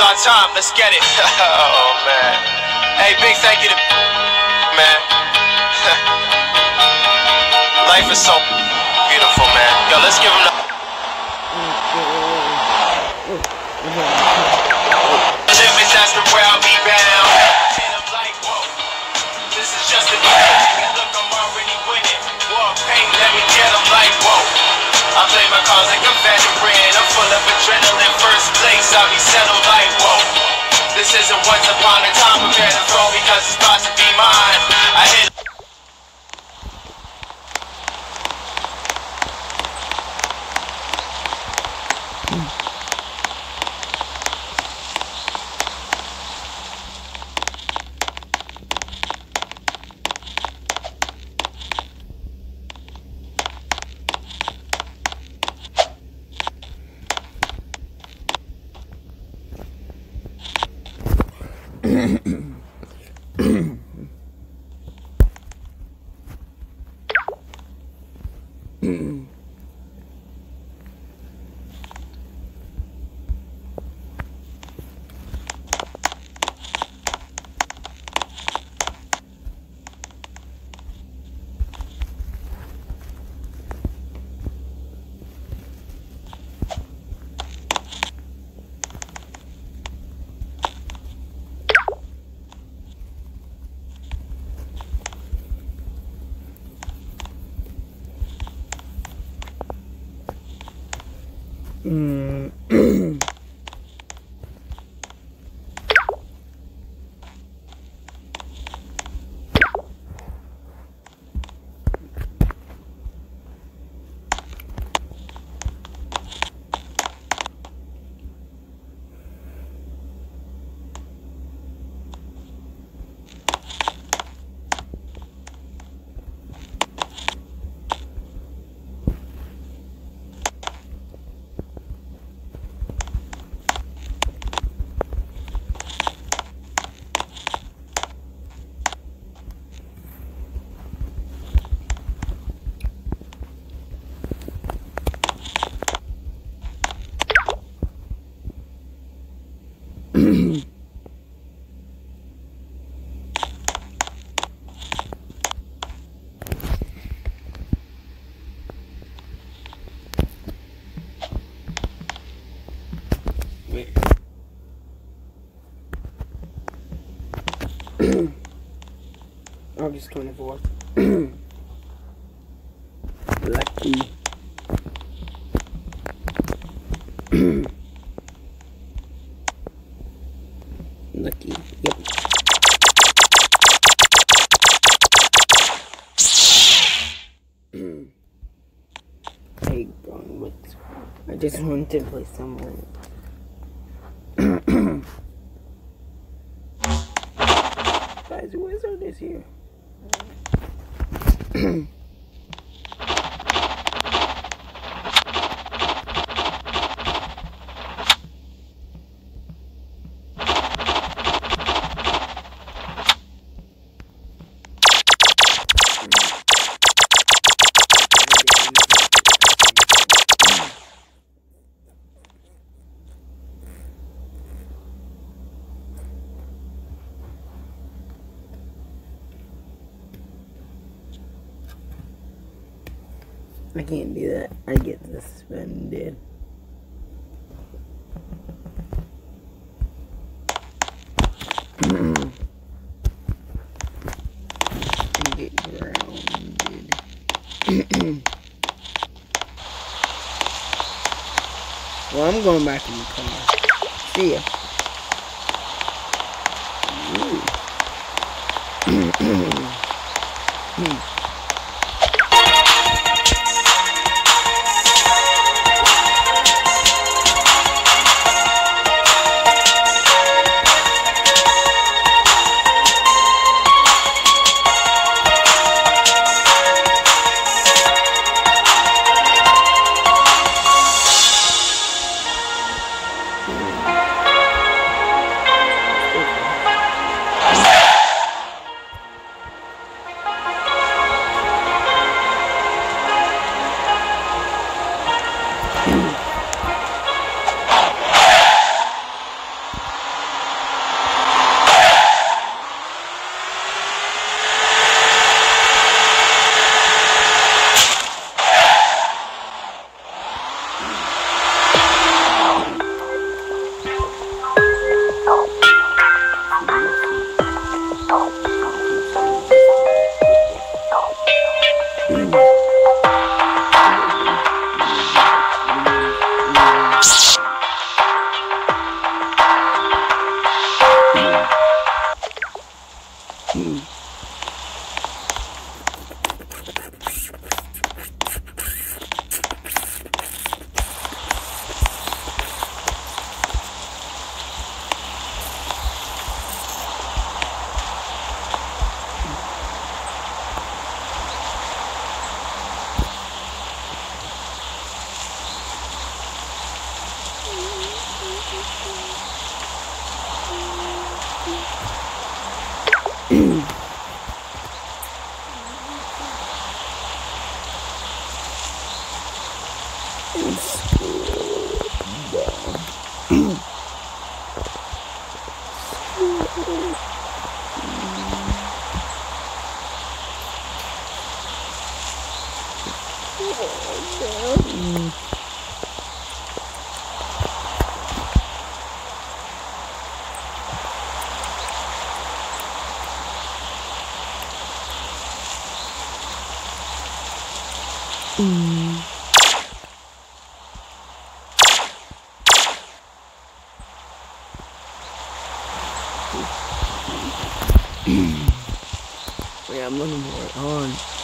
Our time, let's get it. oh man. Hey, big thank you to man. Life is so beautiful, man. Yo, let's give him the mm, mm, mm, limits, that's the where I play my cards like a veteran. I'm full of adrenaline. First place, I'll be settled like whoa. This isn't once upon a time. Prepare to throw because it's about to be mine. I hit. August 24th. Lucky. Lucky. Yep. hey, going with. I just wanted to play somewhere. Guys, wizard is here. I can't do that. I get suspended. Well, I'm going back in the car. See ya. Wait, I'm looking for it. On.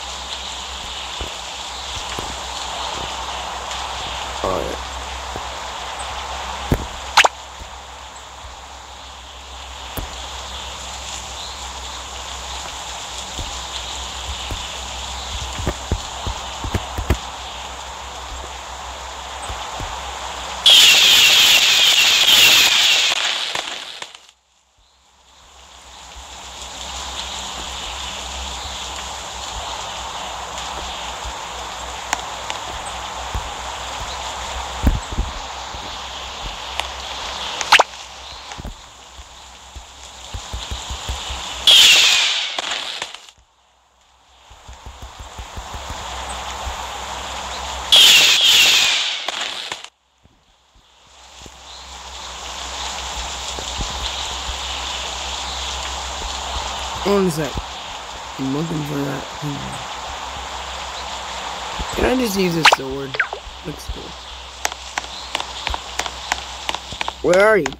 A sec. I'm looking for that. Hmm. Can I just use a sword? Looks cool. Where are you?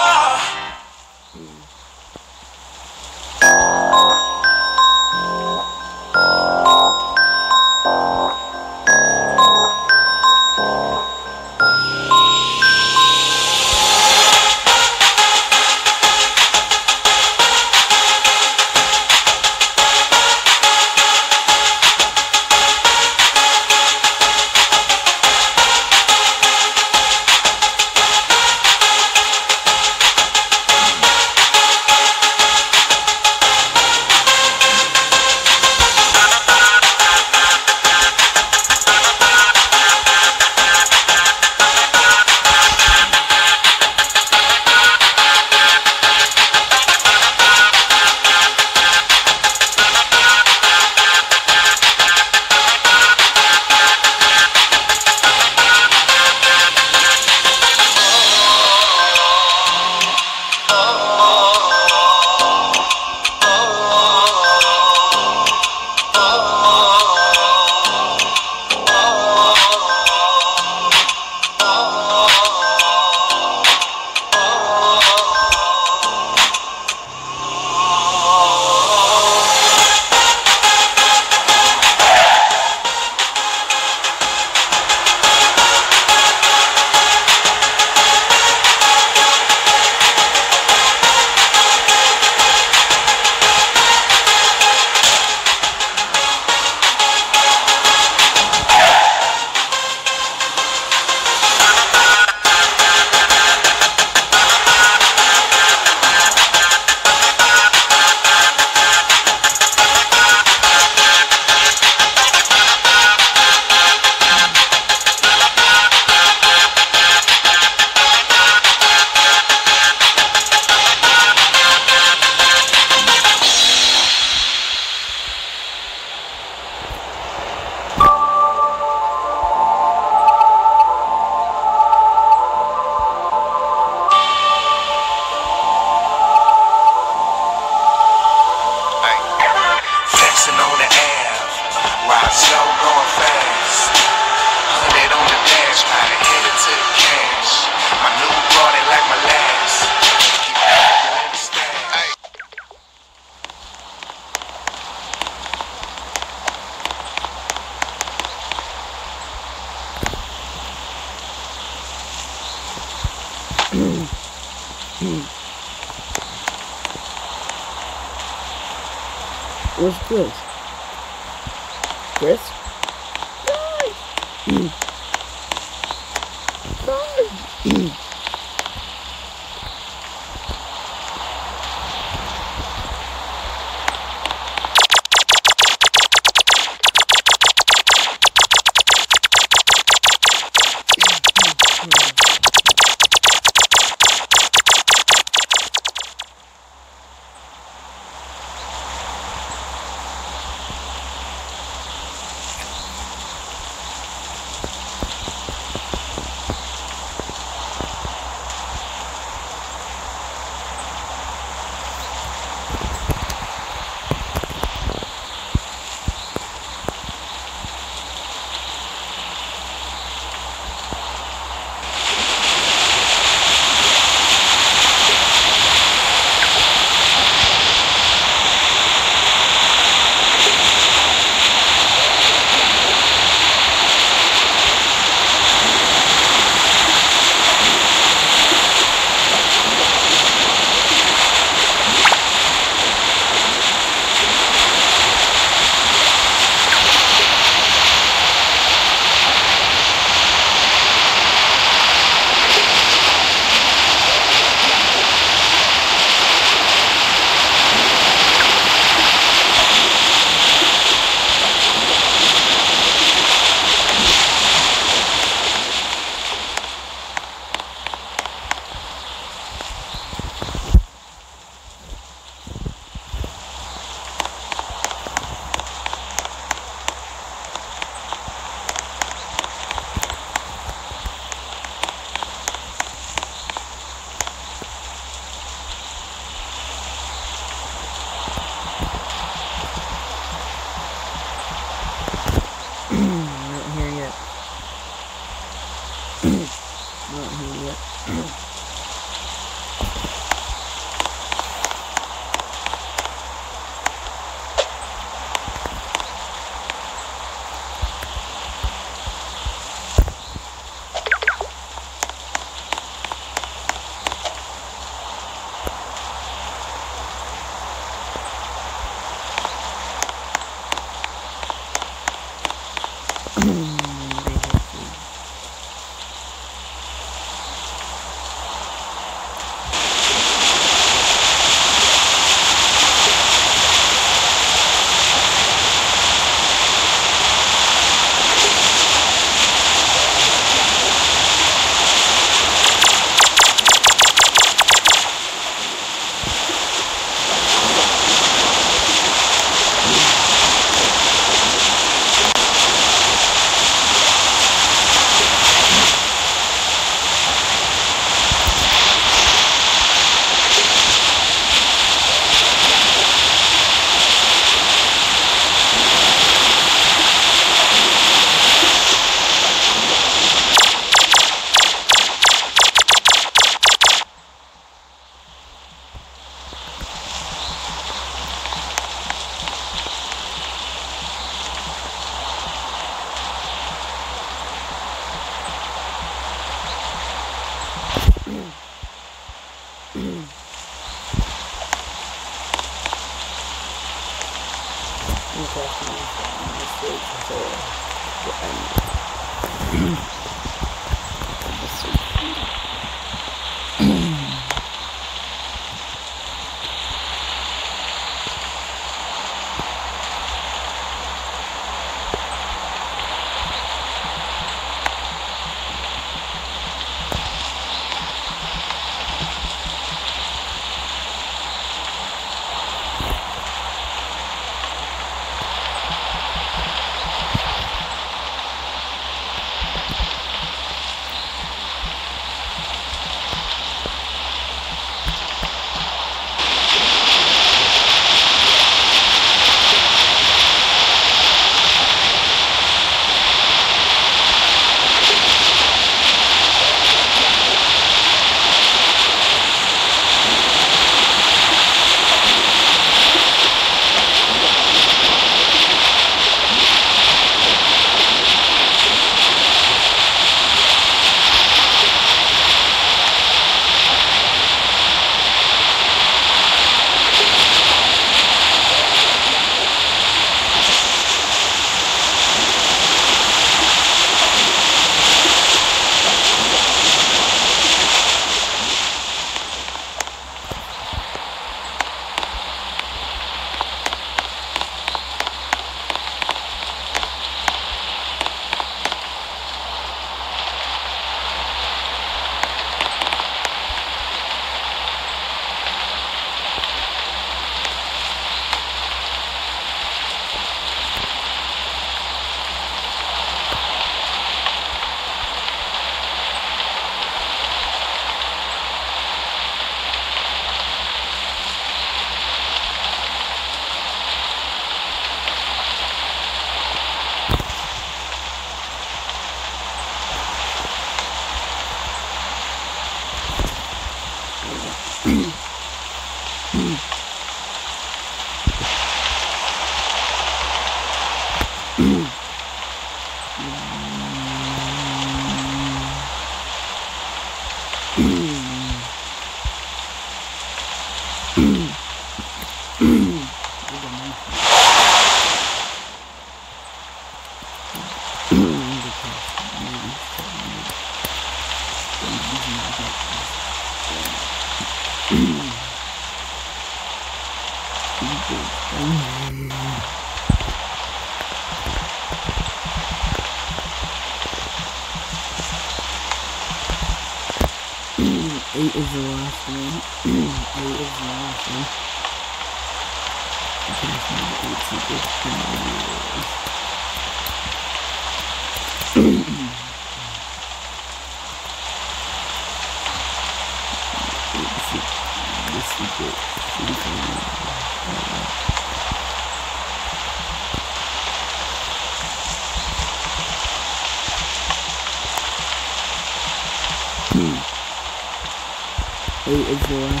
Eight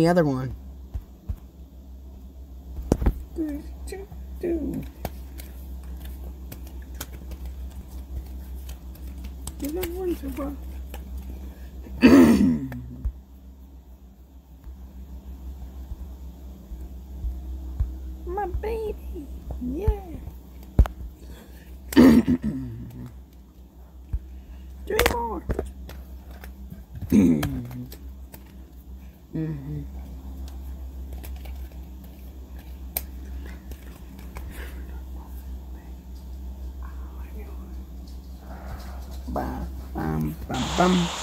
the other one. Three, two, two. We found one so far. My baby. Yeah. Three more. Mhm. Bam, bam,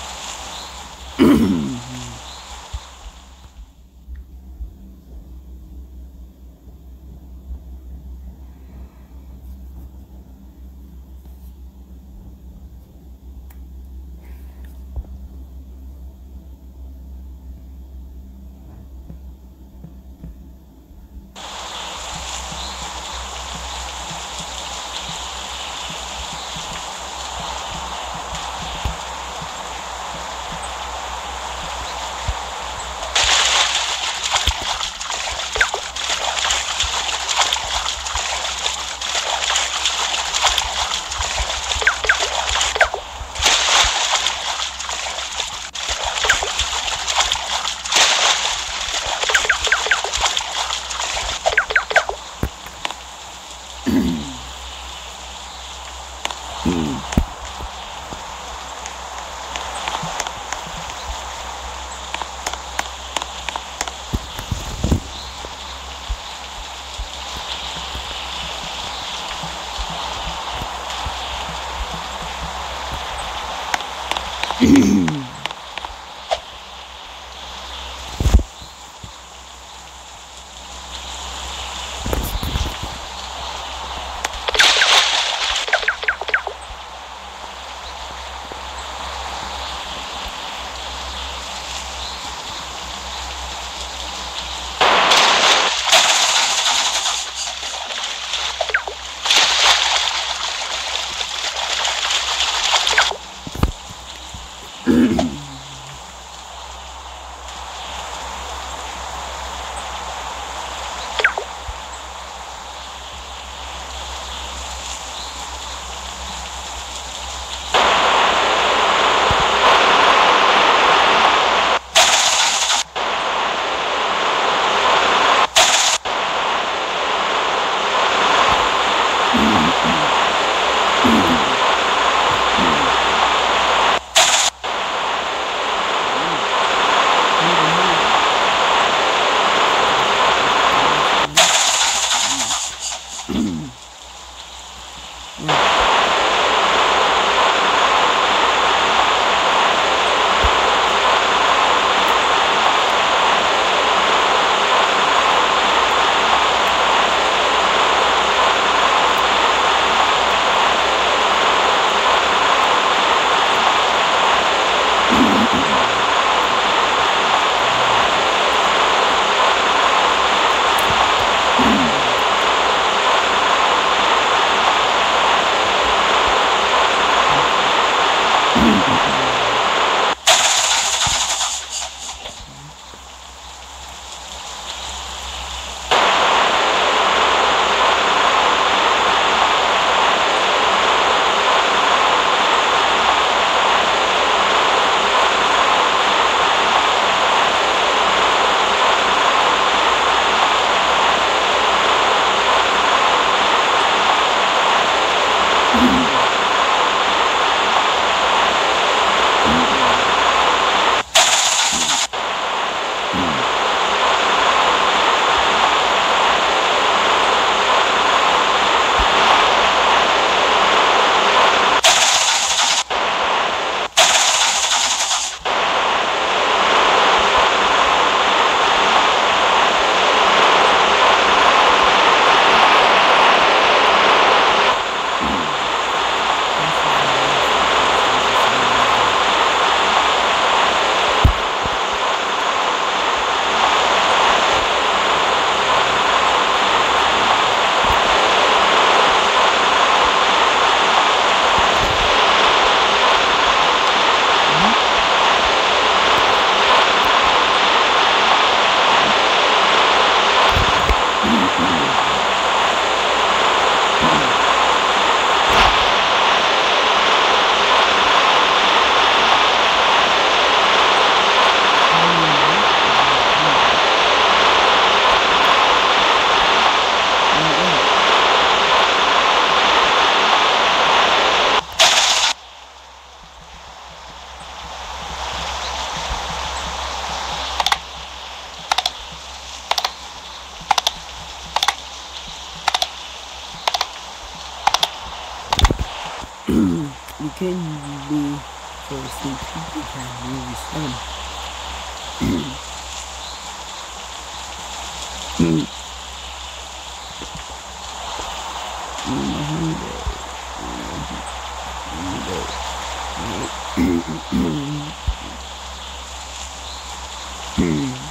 Hmm.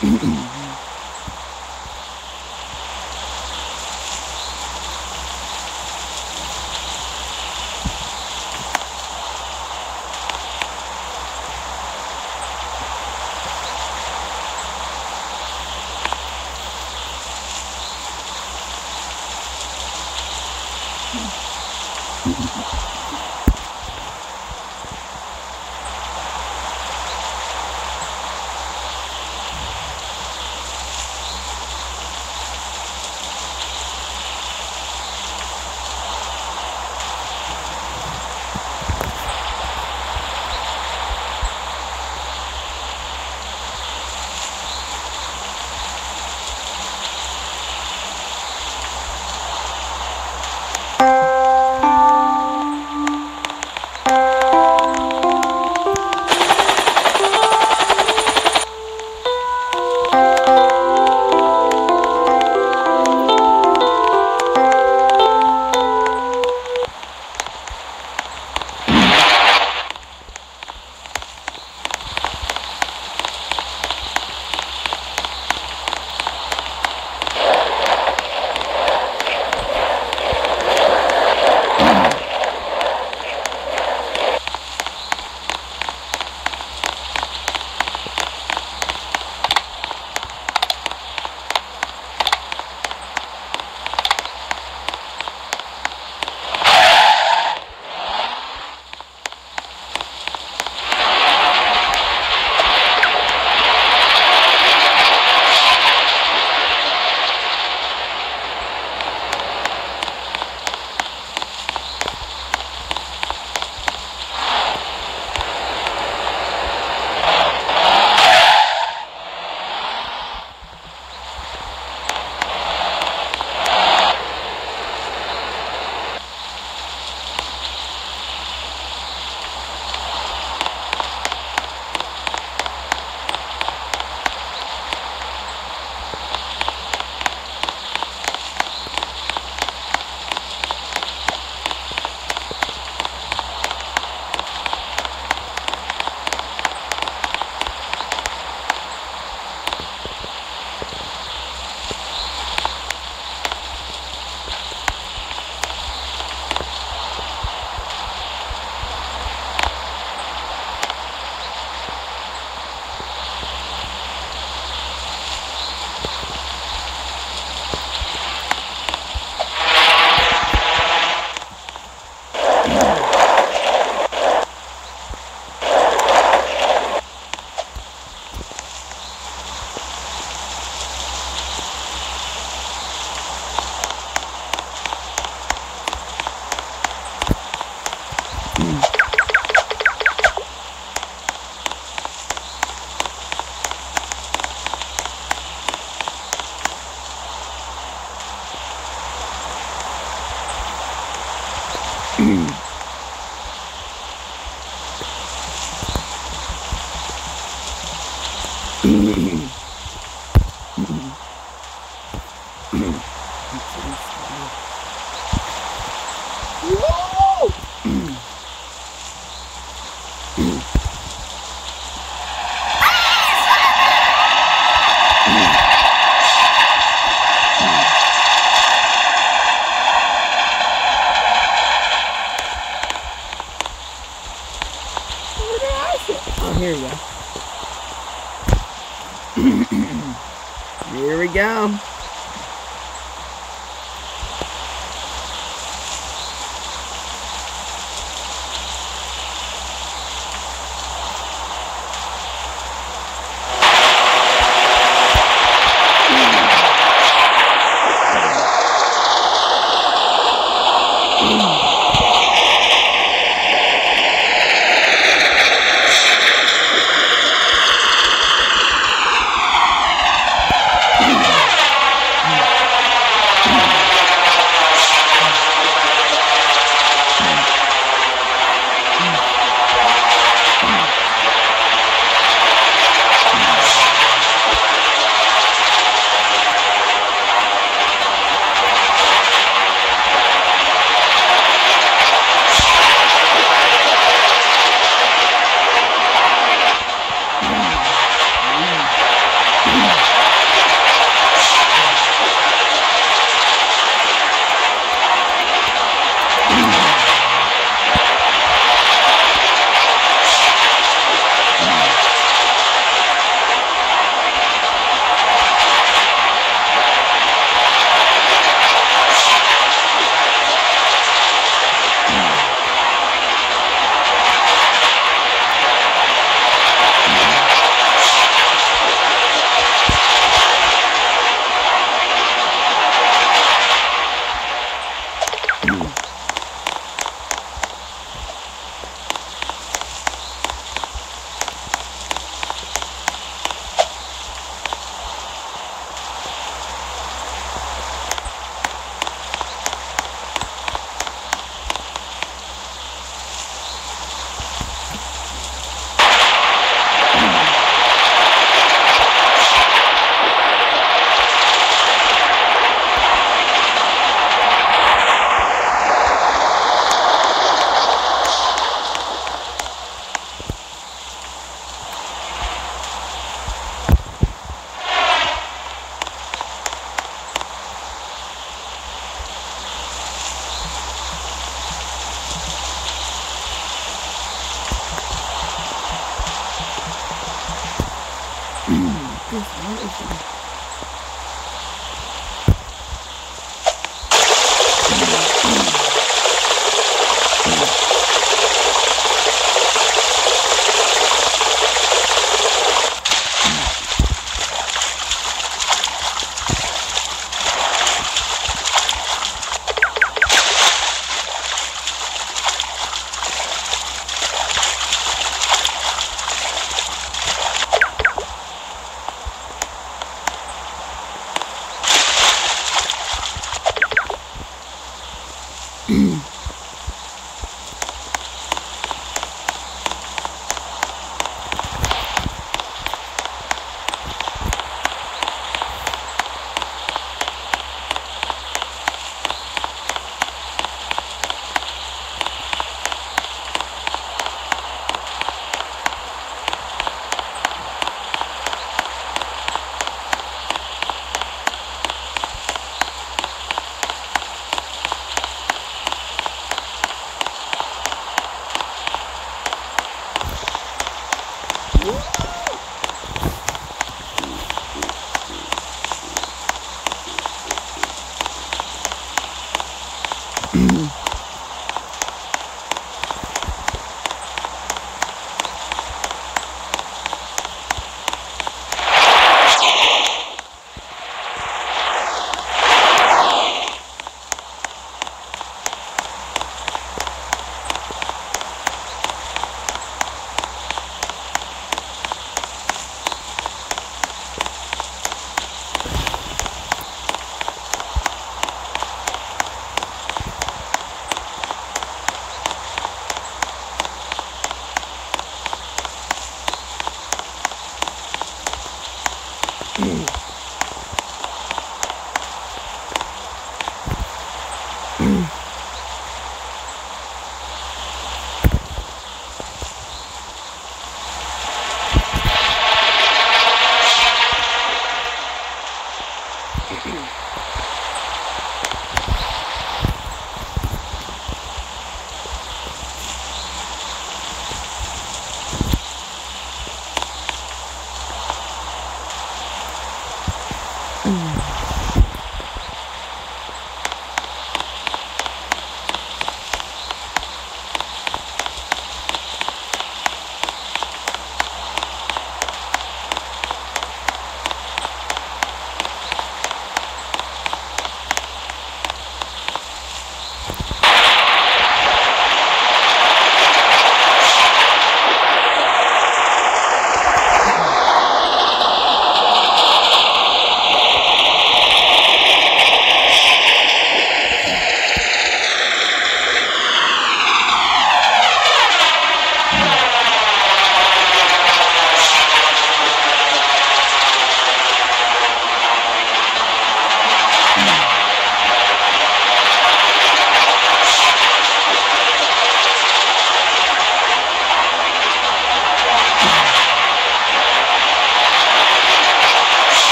Mm-hmm.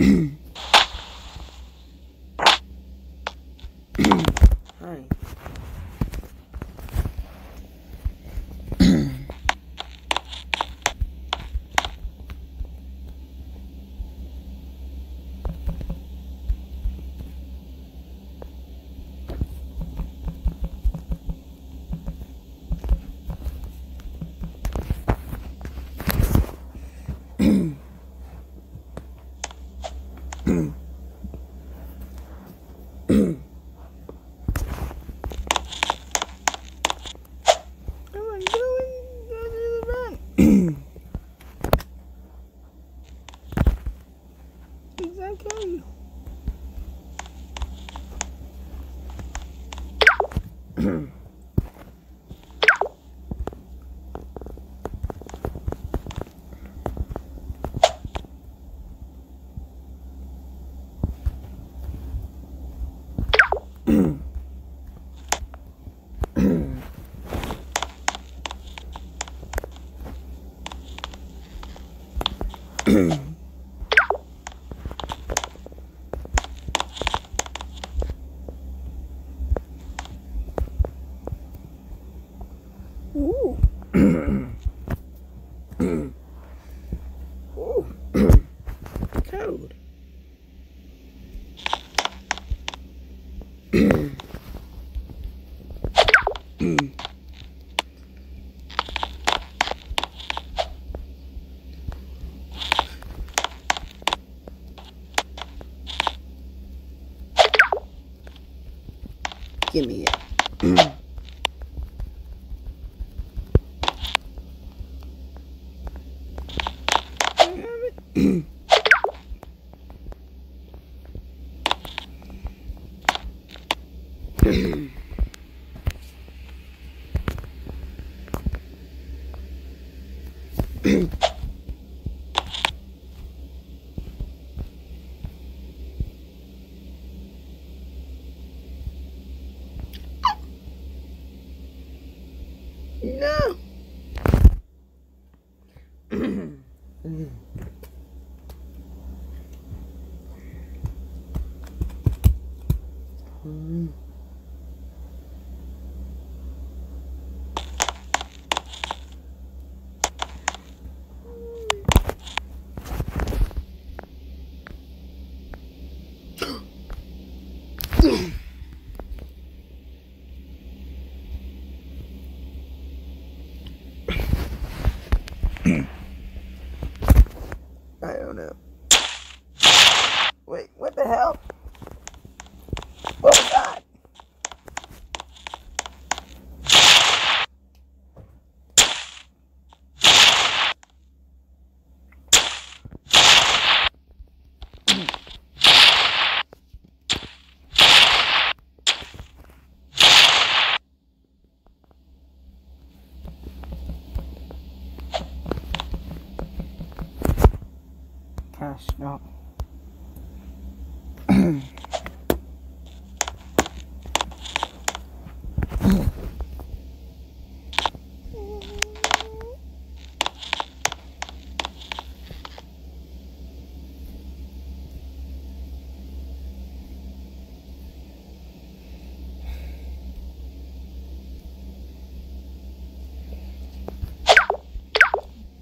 mm Mmm. Ooh. Ooh. Code. Give me it. I have it. No. I don't know. Wait, what the hell? What was that? No.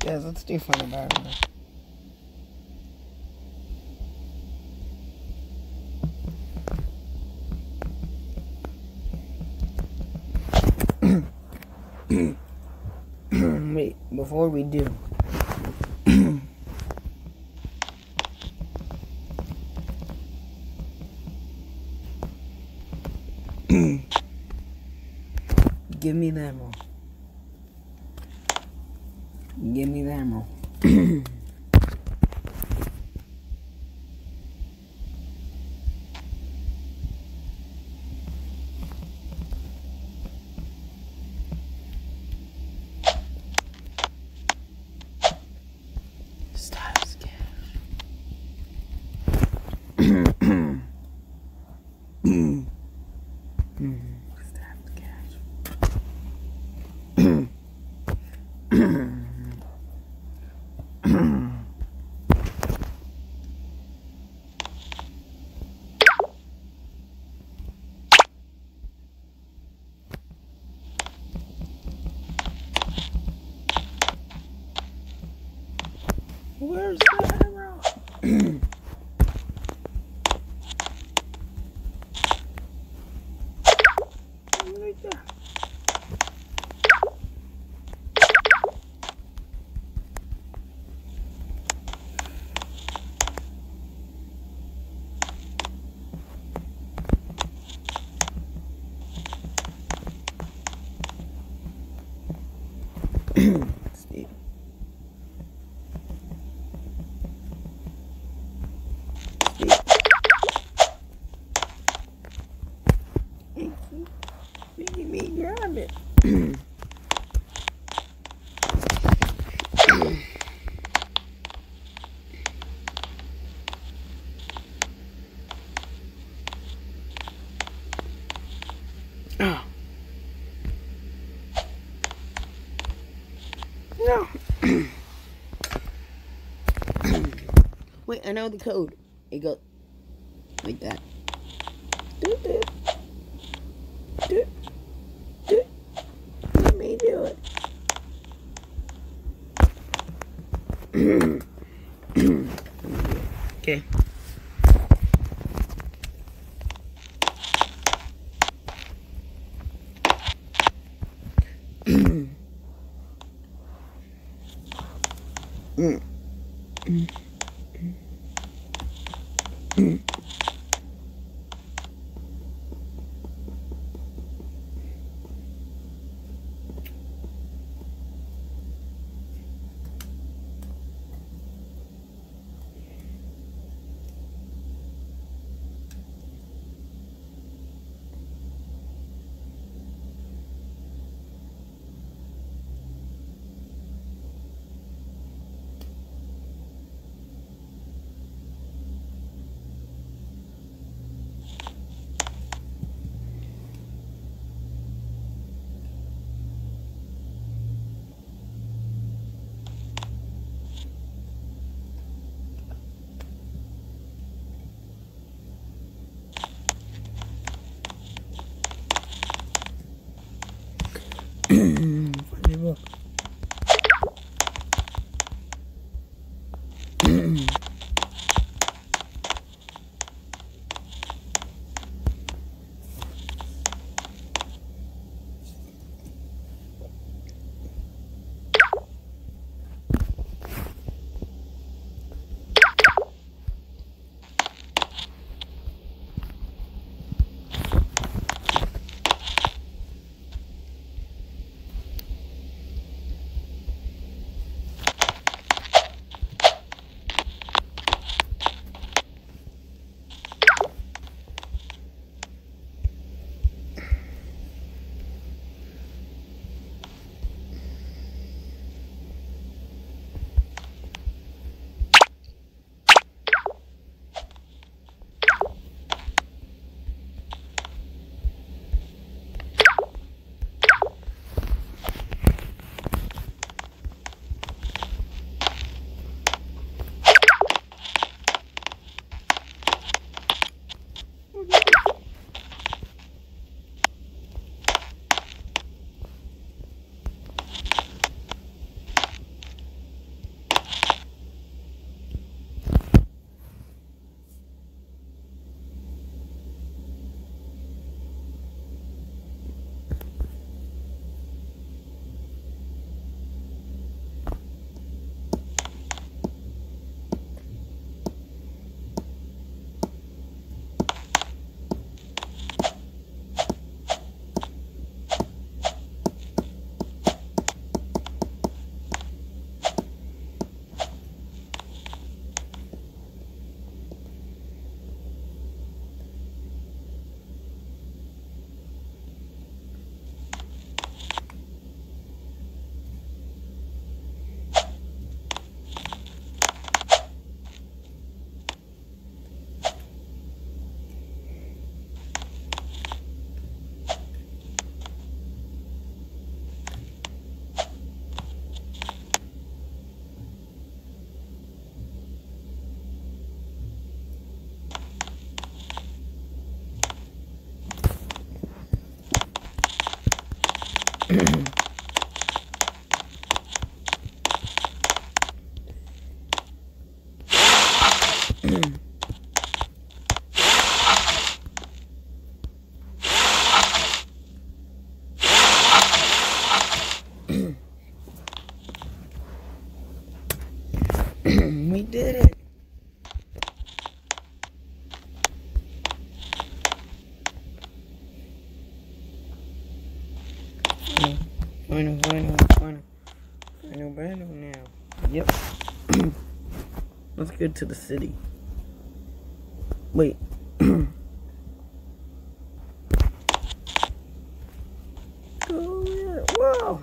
Yes, let's do funny. Wait, before we do. I know the code. It goes like that. We did it. Final, final, final, final battle now. Yep. Let's get to the city. Wait. oh, yeah. Wow.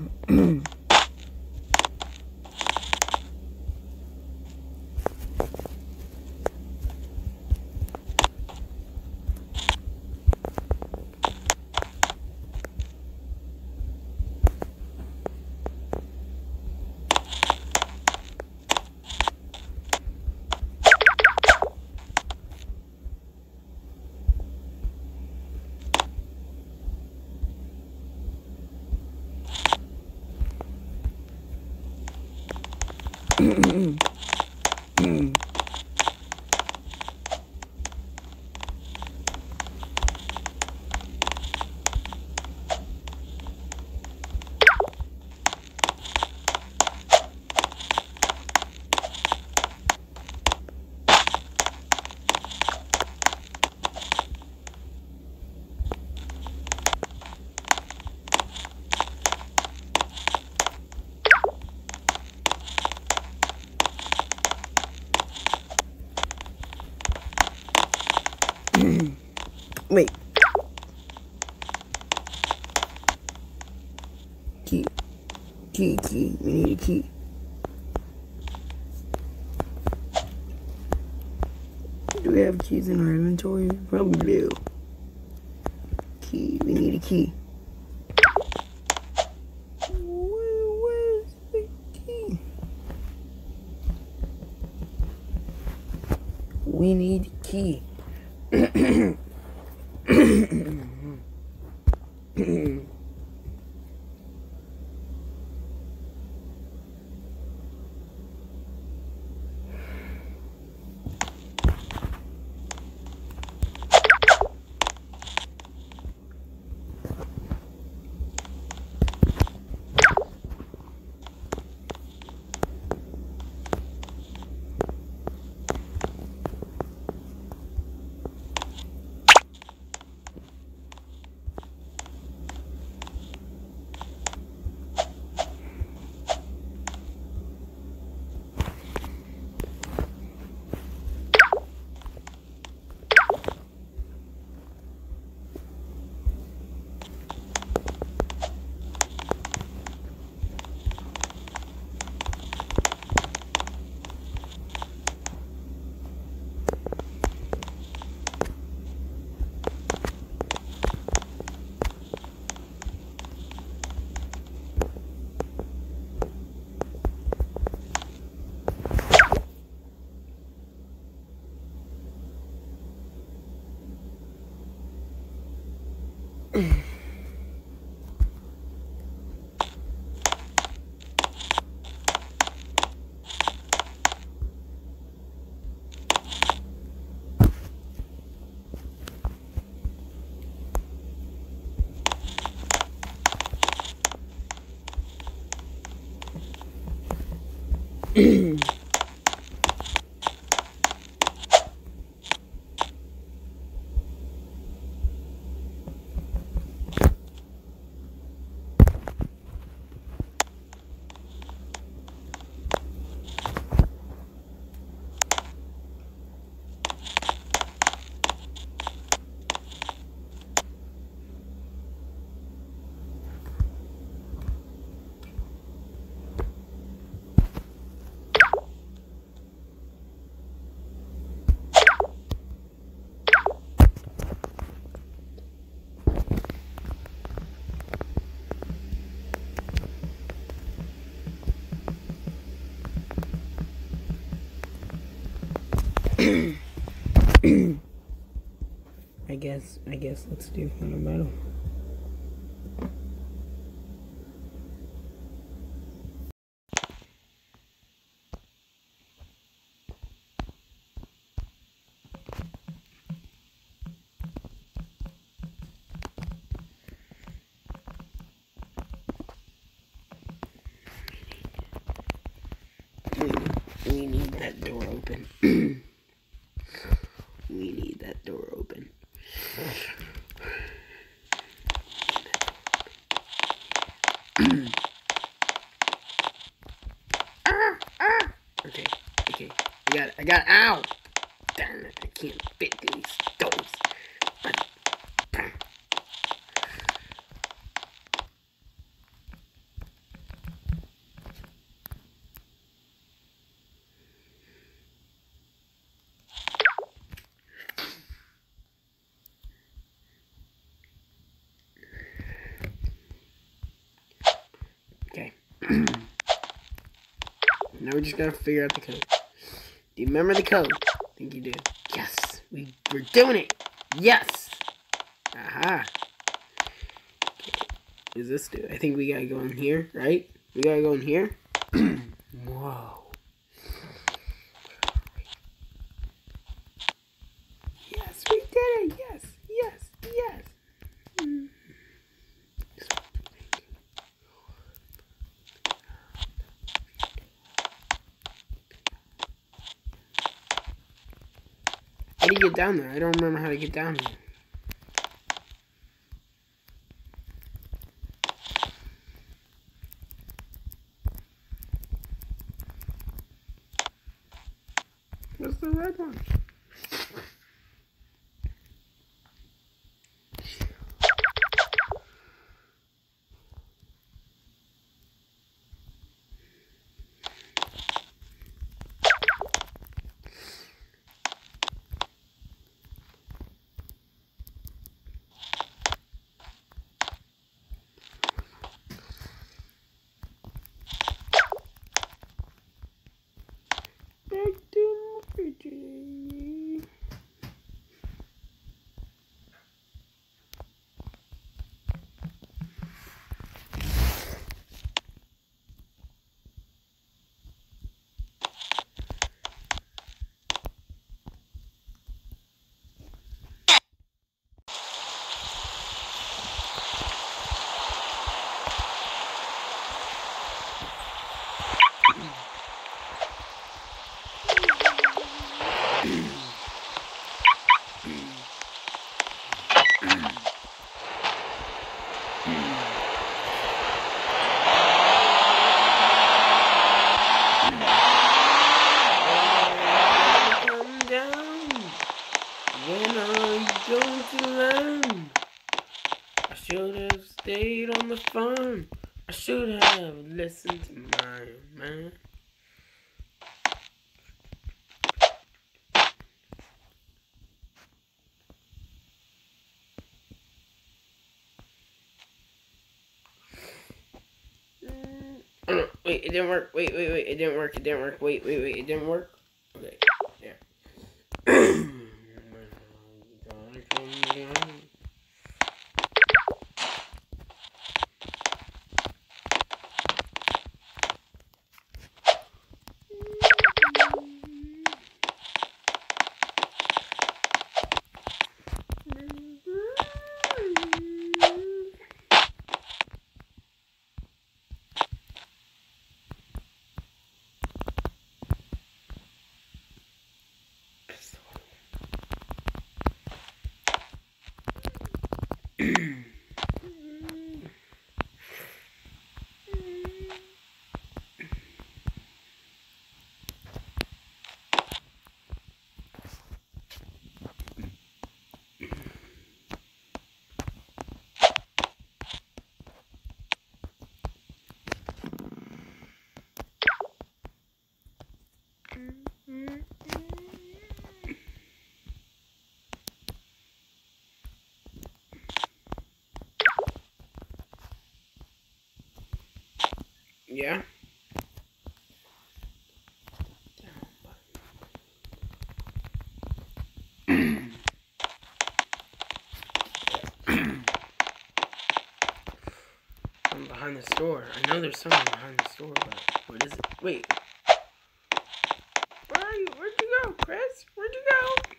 Wait. Key. Key, key. We need a key. Have in our guess, I guess let's do fundamental. We need that door open. got. I got it. I can't fit these doors. Okay. now we just gotta figure out the code. Do you remember the code? I think you do. Yes, we we're doing it. Yes. Aha. Okay. What does this do? I think we gotta go in here, right? We gotta go in here. Whoa. Yes, we did it. Yes, yes, yes. Mm. How do you get down there? I don't remember how to get down here. What's the red one? Back to Virginia. Come down. When are you going to learn? I should have stayed on the farm. I should have listened to my man. Mm, wait, it didn't work. Wait, wait, wait, it didn't work. It didn't work. Wait, wait, wait, it didn't work. Okay, yeah. Yeah. I'm behind the store. I know there's someone behind the store, but what is it? Wait. Where are you? Where'd you go, Chris? Where'd you go?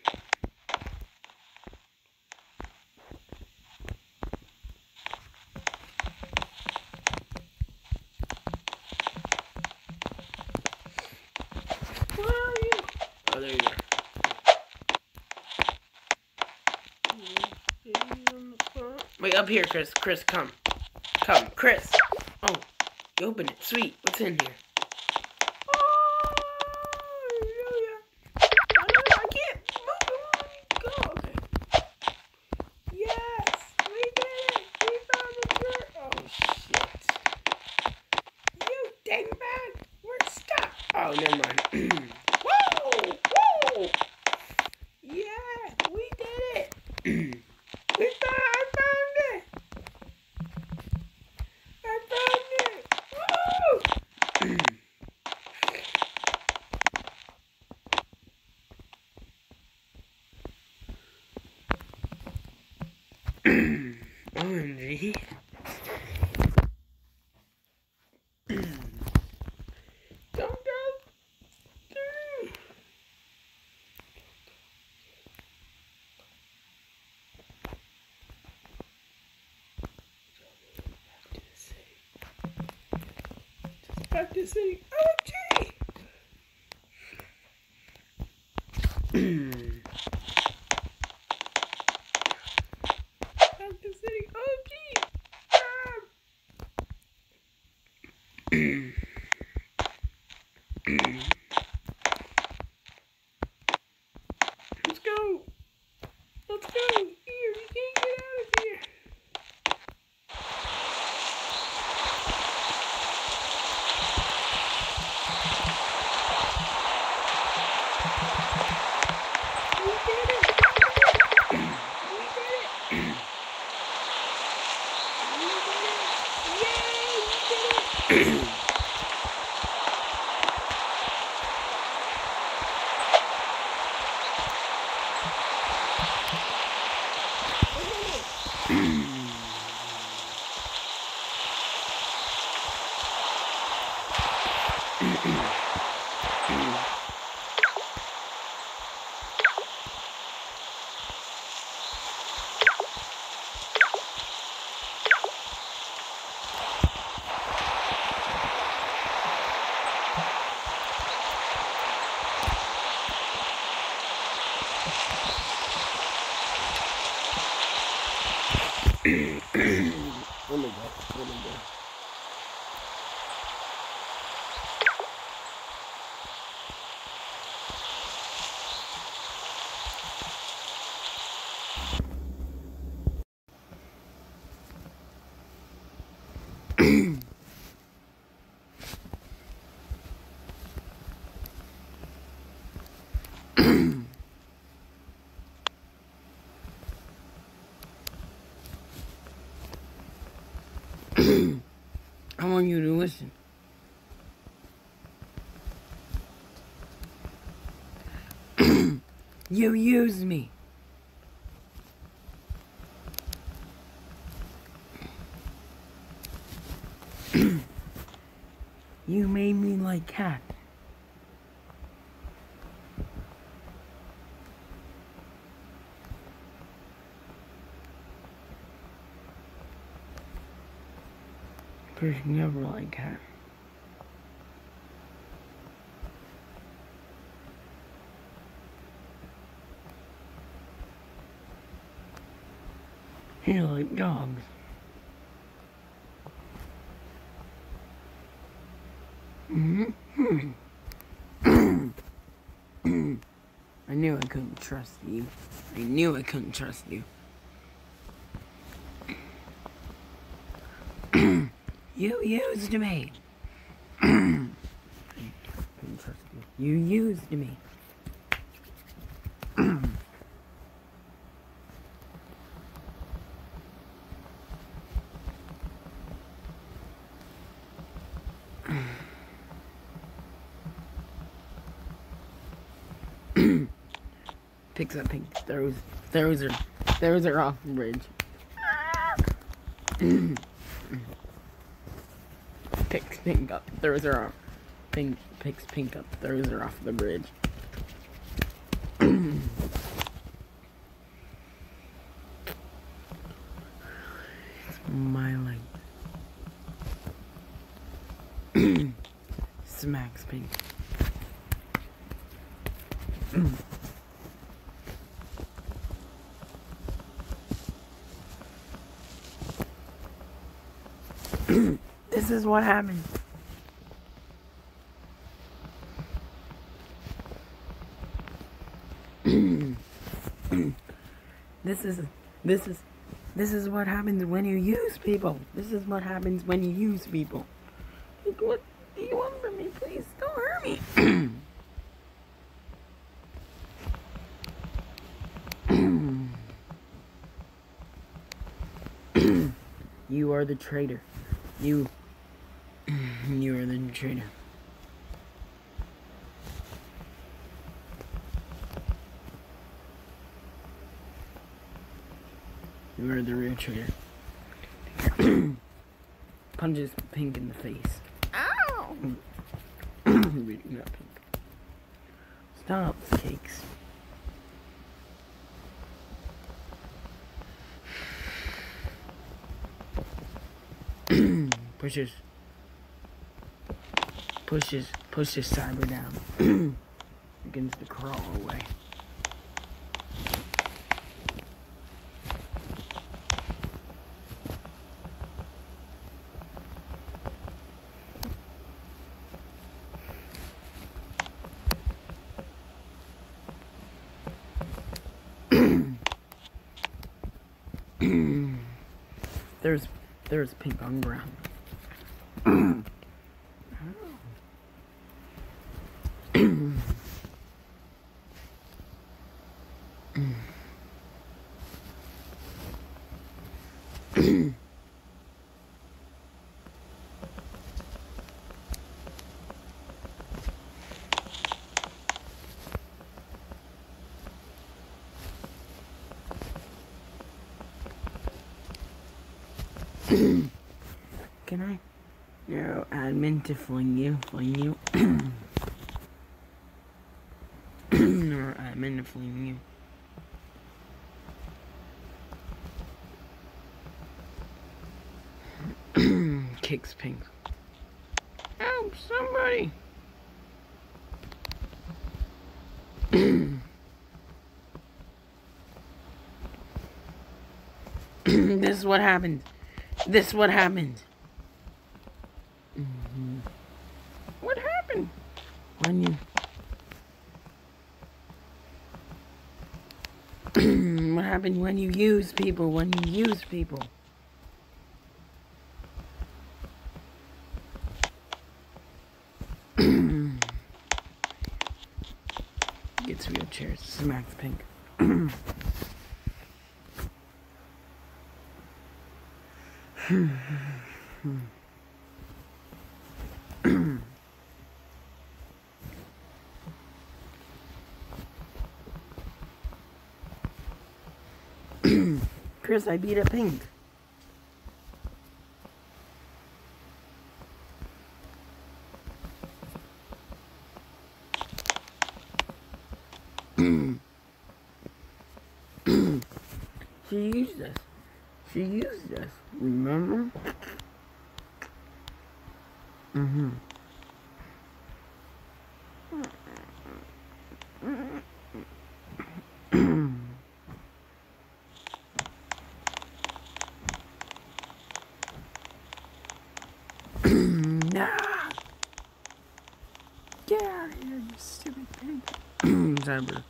Wait, up here, Chris. Chris, come. Come, Chris. Oh, you open it. Sweet. What's in here? Mm-hmm. you used me. you made me like cat. Person never like cat. You like dogs. Mm-hmm. I knew I couldn't trust you. I knew I couldn't trust you. you used me. You used me. Picks up throws, throws her, throws her off the bridge. picks pink up, throws her off. Pink picks pink up, throws her off the bridge. it's my life. Smacks pink. this is what happened. this is this is this is what happens when you use people. This is what happens when you use people. Like, what do you want from me? Please don't hurt me. you are the traitor. You you are the traitor. You are the real traitor. Punches Pink in the face. Ow! Really not Pink. Stop, cakes. pushes pushes pushes cyber down. Begins to crawl away. There's there's pink on ground Can I? To fling you, fling you. or admin to fling you. Kicks pink. Help somebody! this is what happened. This is what happened. Mhm. What happened? When you. what happened when you use people? When you use people? Gets wheelchairs. Smacks pink. Chris, I beat a pink. she used us. She used us. Remember? Mm-hmm. nah. Get out of here, you stupid pig. Cyber.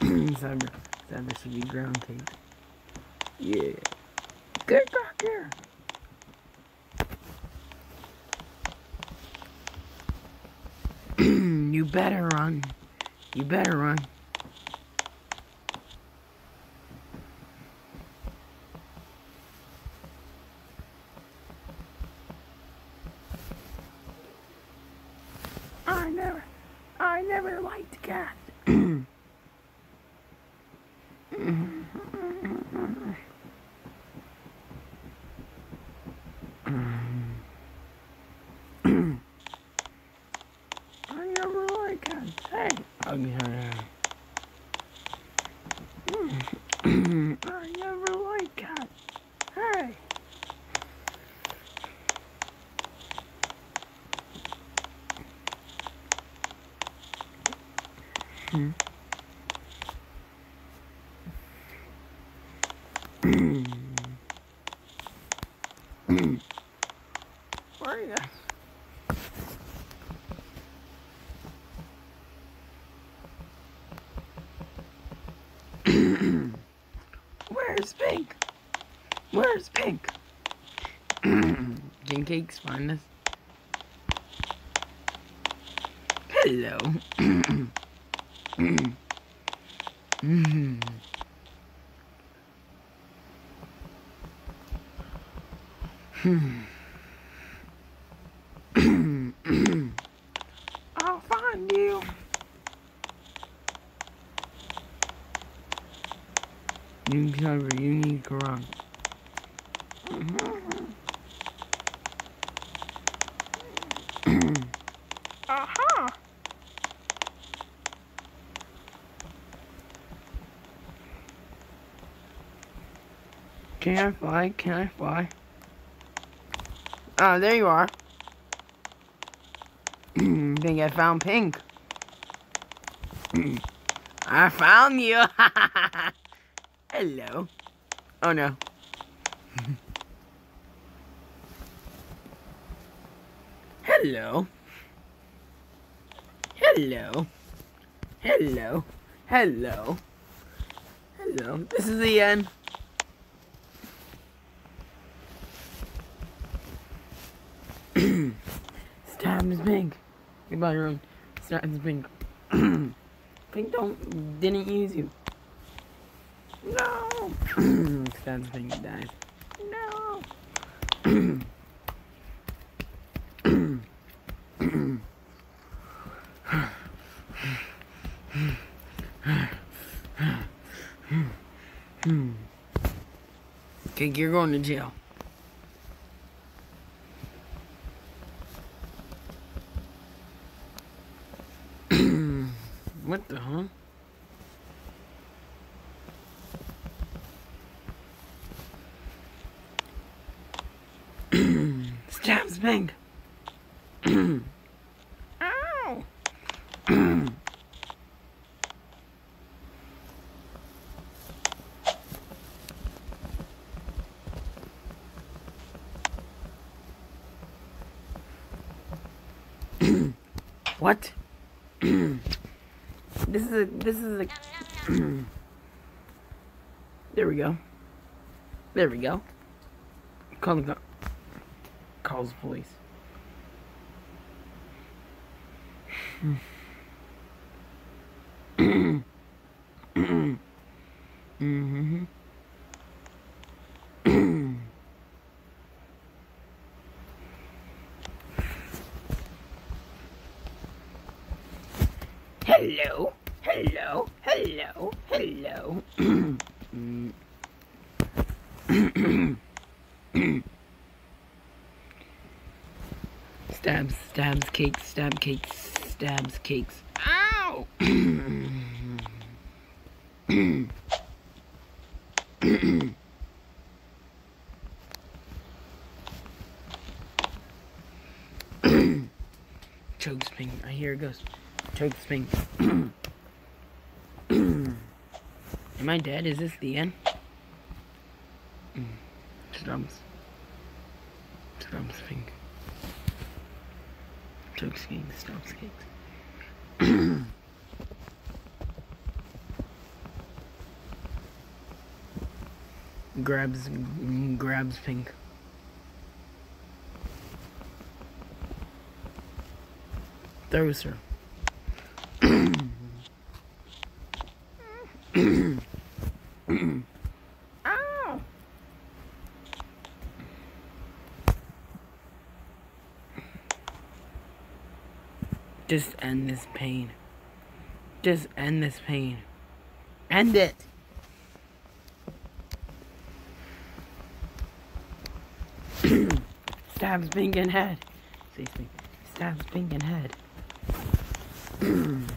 Cyber. Cyber should be ground tape. Yeah. Get back here. you better run. You better run. Where are you? Where's Pink? Where's Pink? Gin Cake's find us. Hello. Can I fly? Can I fly? Oh, there you are. think I found Pink. I found you. Hello. Oh no. Hello. Hello. Hello. Hello. Hello. This is the end. Stabs Pink. Goodbye, room. Stabs Pink. Pink don't didn't use you. No. Stabs Pink died. No. Okay, you're going to jail. What the huh? Stabs Pink. Ow! What? this is a this is a There we go. There we go. Call the calls police. mm-hmm. Hello, hello, hello, hello. Stabs, cakes, stab cakes, stabs, cakes. Ow! Chokes ping. I hear it goes. Chokes ping. Am I dead? Is this the end? Mm. Strums. Strums. Chokes king. Stumps cakes. grabs grabs pink. Throws her. Ow! Just end this pain. Just end this pain. End it. Stabs Pink in head. See, see. Stabs Pink in head.